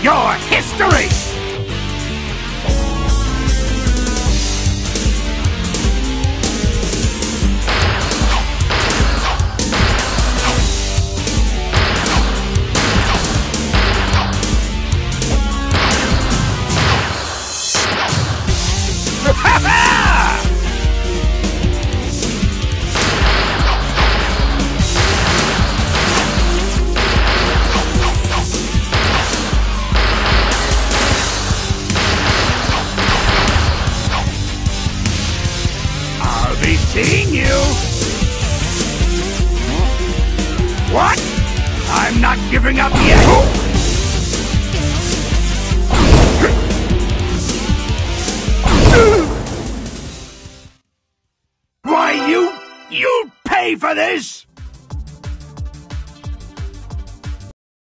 Your history! Seeing you! What? I'm not giving up yet! Why, you... you'll pay for this!